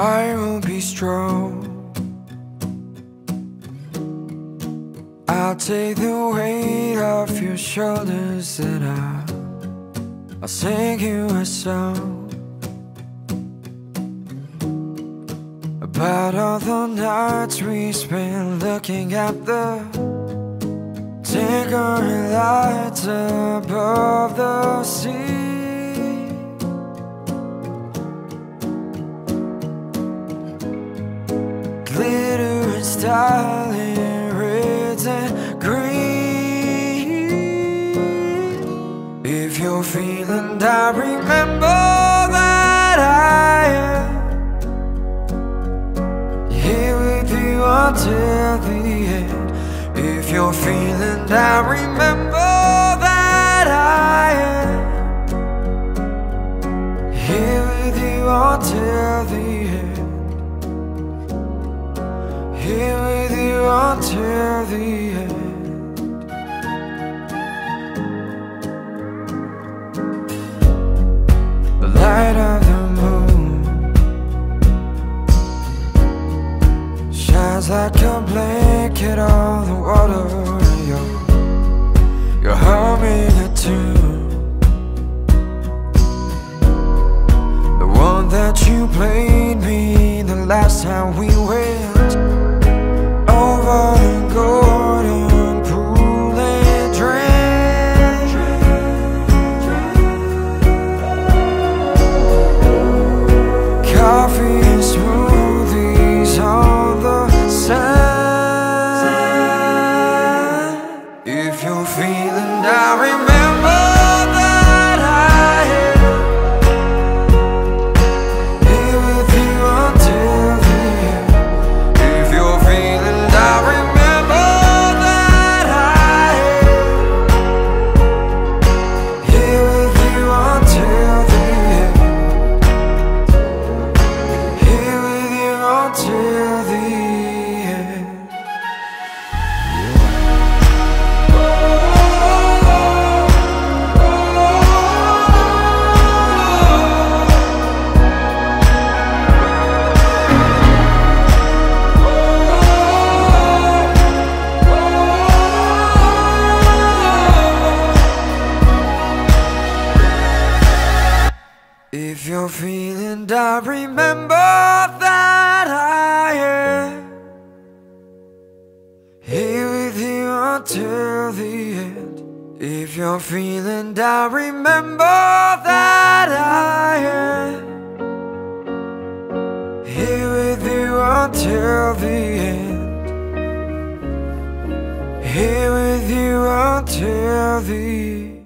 I will be strong. I'll take the weight off your shoulders and I'll, I'll sing you a song About all the nights we spent looking at the tinkering lights above the sea reds and green. If you're feeling down, remember that I am here with you until the end. If you're feeling down, remember you until the end. The light of the moon shines like a blanket on the water. You're, you're humming a tune, the one that you played me the last time we went down, remember feeling down, remember that I am here with you until the end. If you're feeling down, remember that I am here with you until the end. Here with you until the